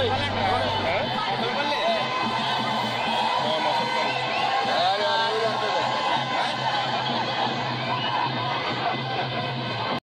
Right.